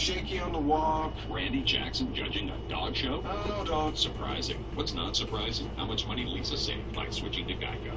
shaky on the walk. Randy Jackson judging a dog show? I don't know, dog. Surprising. What's not surprising? How much money Lisa saved by switching to Geico.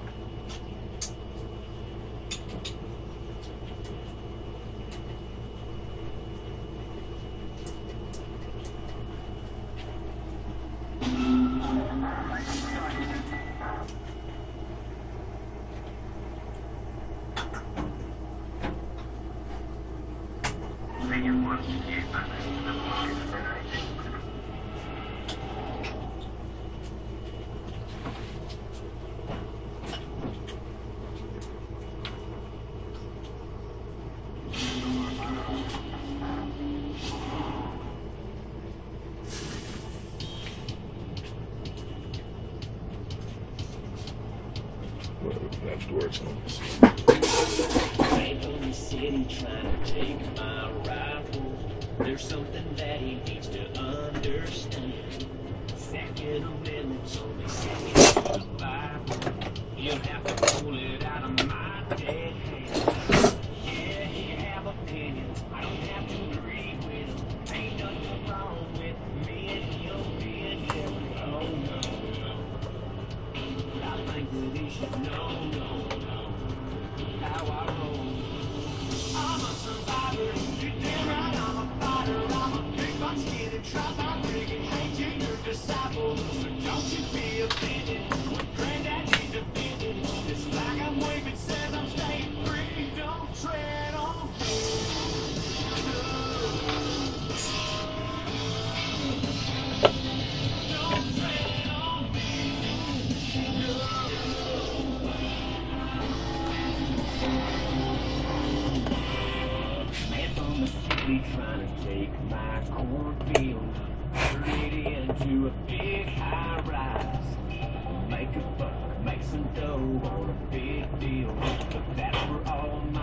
Afterwards, city trying to take my rifle. There's something that he needs to understand. Second Amendment's only second Bible. He'll have the trying to take my cornfield, turn it into a big high rise. Make a buck, make some dough on a big deal. But that's where all my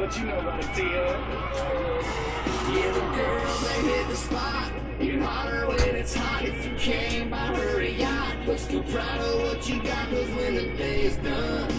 What you know about a deal? Yeah, the girls, they hit the spot. You holler when it's hot. If you came by, hurry yacht. But still proud of what you got, cause when the day is done,